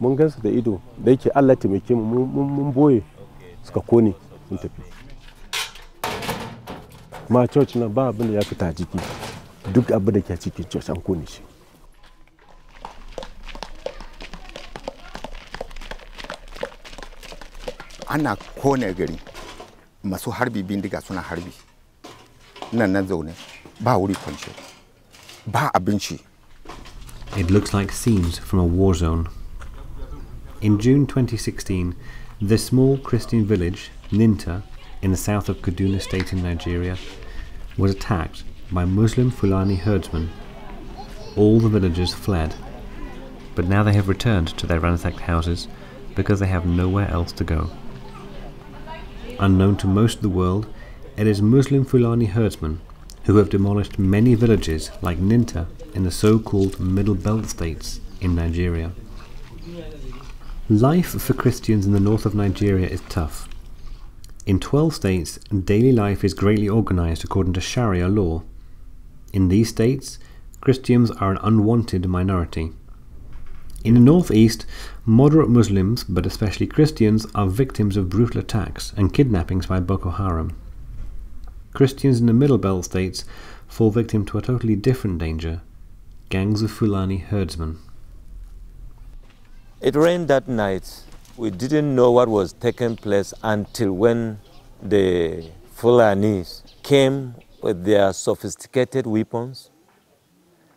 mun gansu da ido da yake allah taimake mu mun ɓoye. Suka ƙone sun tafi. Ma church na ba abin da ya fita a ciki duk abin da ke cikin church an ƙone shi. Ana ƙone gari. Masu harbi bindiga suna harbi. Nan nan zaune. Ba wuri kwance. Ba abinci It looks like scenes from a war zone. In June 2016, the small Christian village, Ninta, in the south of Kaduna State in Nigeria, was attacked by Muslim Fulani herdsmen. All the villagers fled, but now they have returned to their ransacked houses because they have nowhere else to go. Unknown to most of the world, it is Muslim Fulani herdsmen who have demolished many villages like Ninta in the so called Middle Belt states in Nigeria. Life for Christians in the north of Nigeria is tough. In 12 states, daily life is greatly organized according to Sharia law. In these states, Christians are an unwanted minority. In the northeast, moderate Muslims, but especially Christians, are victims of brutal attacks and kidnappings by Boko Haram. Christians in the Middle Belt states fall victim to a totally different danger gangs of Fulani herdsmen. It rained that night. We didn't know what was taking place until when the Fulanis came with their sophisticated weapons,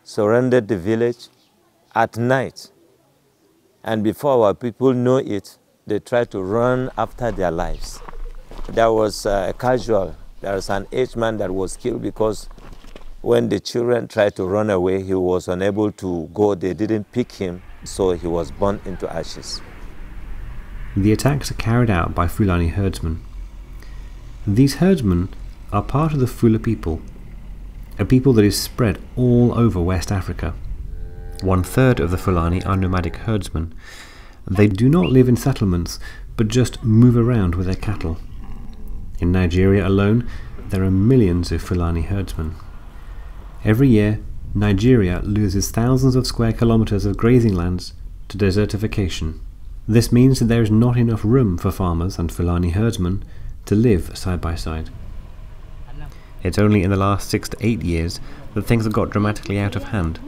surrounded the village at night. And before our people know it, they tried to run after their lives. There was uh, a casual, there was an aged man that was killed because when the children tried to run away, he was unable to go. They didn't pick him, so he was burnt into ashes. The attacks are carried out by Fulani herdsmen. These herdsmen are part of the Fula people, a people that is spread all over West Africa. One third of the Fulani are nomadic herdsmen. They do not live in settlements, but just move around with their cattle. In Nigeria alone, there are millions of Fulani herdsmen. Every year, Nigeria loses thousands of square kilometers of grazing lands to desertification. This means that there is not enough room for farmers and Fulani herdsmen to live side by side. It's only in the last six to eight years that things have got dramatically out of hand.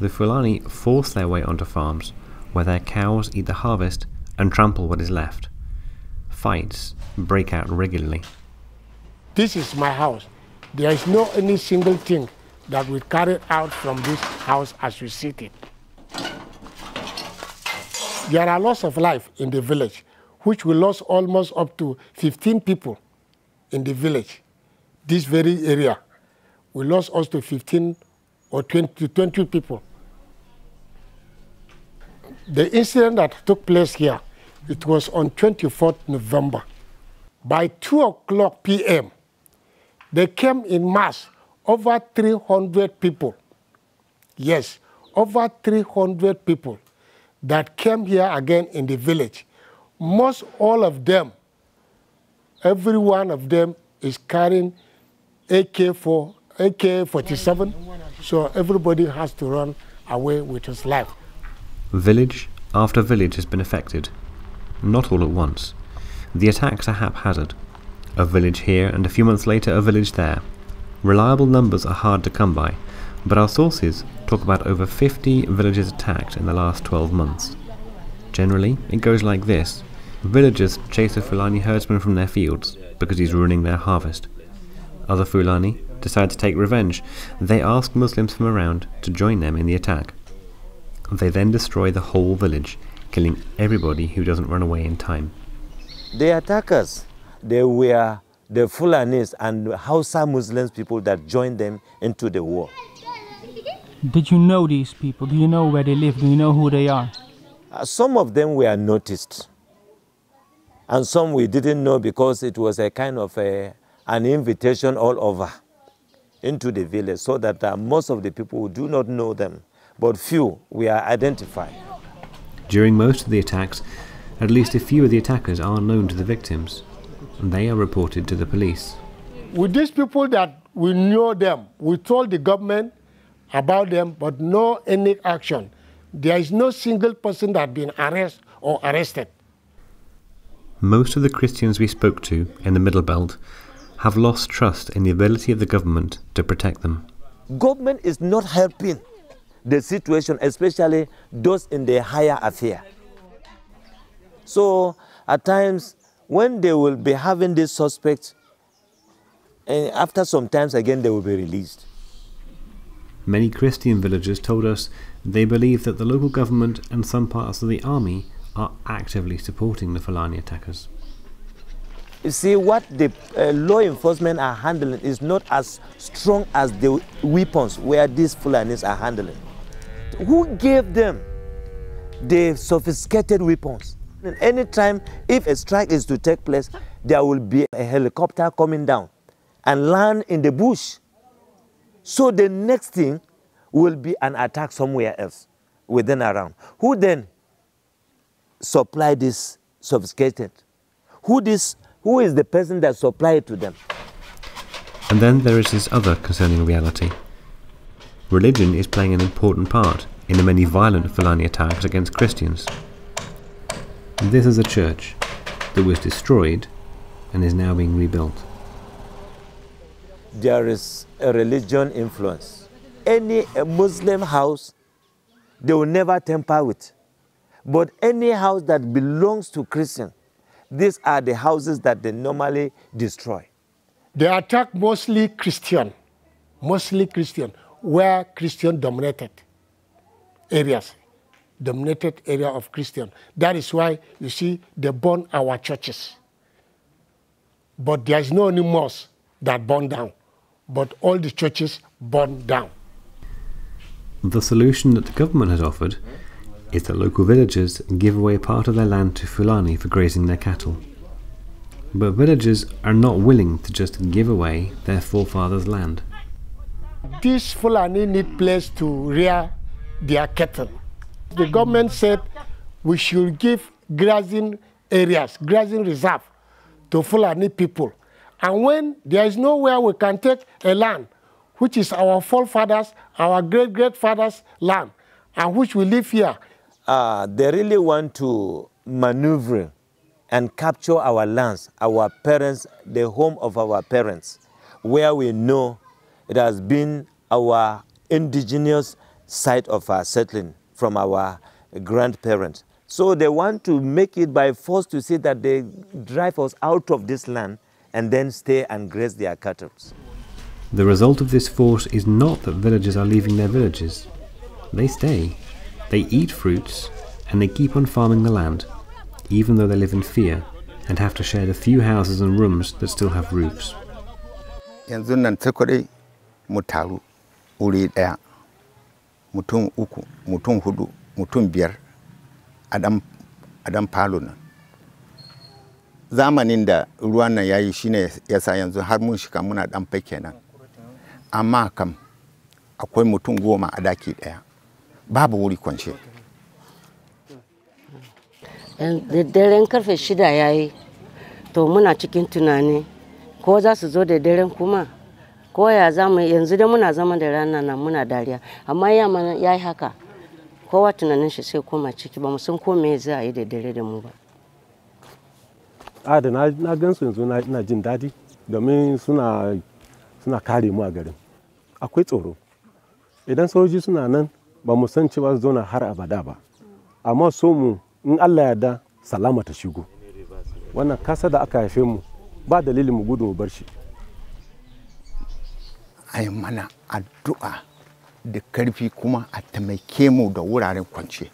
The Fulani force their way onto farms, where their cows eat the harvest and trample what is left. Fights break out regularly. This is my house. There is no any single thing that we carry out from this house as we sit it. There are loss of life in the village, which we lost almost up to 15 people in the village. This very area, we lost us to 15 or 20 20 people. The incident that took place here, it was on 24th November. By 2 o'clock p.m., they came in mass, over 300 people. Yes, over 300 people that came here again in the village. Most all of them, every one of them is carrying AK-4, AK-47, so everybody has to run away with his life. Village after village has been affected, not all at once. The attacks are haphazard. A village here and a few months later a village there. Reliable numbers are hard to come by, but our sources talk about over 50 villages attacked in the last 12 months. Generally, it goes like this. Villagers chase a Fulani herdsman from their fields because he's ruining their harvest. Other Fulani decide to take revenge. They ask Muslims from around to join them in the attack. They then destroy the whole village, killing everybody who doesn't run away in time. The attackers, they were the Fulanis and Hausa Muslims people that joined them into the war. Did you know these people? Do you know where they live? Do you know who they are? Uh, some of them were noticed, and some we didn't know because it was a kind of a, an invitation all over into the village, so that uh, most of the people do not know them, but few we are identified. During most of the attacks, at least a few of the attackers are known to the victims, and they are reported to the police. With these people that we know them, we told the government about them, but no any action. There is no single person that has been arrested or arrested. Most of the Christians we spoke to in the Middle Belt have lost trust in the ability of the government to protect them. Government is not helping the situation, especially those in the higher affair. So at times, when they will be having these suspects, and after some times again, they will be released. Many Christian villagers told us they believe that the local government and some parts of the army are actively supporting the Fulani attackers. You see, what the uh, law enforcement are handling is not as strong as the weapons where these Fulanis are handling. Who gave them the sophisticated weapons? Anytime, if a strike is to take place, there will be a helicopter coming down and land in the bush. So the next thing will be an attack somewhere else, within around. Who then supply this sophisticated? Who this? Who is the person that supplied it to them? And then there is this other concerning reality. Religion is playing an important part in the many violent Fulani attacks against Christians. This is a church that was destroyed and is now being rebuilt. There is a religion influence. Any a Muslim house, they will never tamper with. But any house that belongs to Christian, these are the houses that they normally destroy. They attack mostly Christian, mostly Christian, where Christian dominated areas, dominated area of Christian. That is why you see they burn our churches. But there is no any mosque that burned down, but all the churches burned down. The solution that the government has offered is that local villagers give away part of their land to Fulani for grazing their cattle. But villagers are not willing to just give away their forefathers' land. These Fulani need place to rear their cattle. The government said we should give grazing areas, grazing reserve to Fulani people. And when there is nowhere we can take a land, which is our forefathers, our great great fathers' land, and which we live here, uh, they really want to maneuver and capture our lands, our parents, the home of our parents, where we know it has been our indigenous site of our settling from our grandparents. So they want to make it by force to say that they drive us out of this land and then stay and graze their cattle. The result of this force is not that villagers are leaving their villages. They stay. They eat fruits and they keep on farming the land, even though they live in fear and have to share the few houses and rooms that still have roofs. Mu taru wuri ɗaya mutum uku mutum huɗu mutum biyar a dan falo nan. Zamanin da ruwan nan ya yi shine yasa yanzu har mun shiga muna dan fai kenan. Amma kam akwai mutum goma a daki ɗaya babu wuri kwance. Da daren ƙarfe shida ya yi to muna cikin tunani ko za su zo da daren kuma? Ko ya zama yanzu da muna zama da rana nan muna dariya. Amma yamma ya yi haka kowa tunanin shi sai koma ciki. Ba mu san ko me za a yi da dare da mu ba. A da na na gan su yanzu na- ina jin daɗi domin suna suna kare mu a garin. Akwai tsoro. Idan sojoji suna nan ba mu san cewa su zauna har abada ba. Amma so mu in allah yarda salama ta shigo. Wannan kasa da aka haife mu ba dalilin mu gudu mu bar shi. A yi mana addu'a da ƙarfi kuma a taimake mu da wuraren kwance.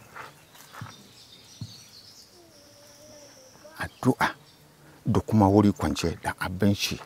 Addu'a da kuma wuri kwance da abinci.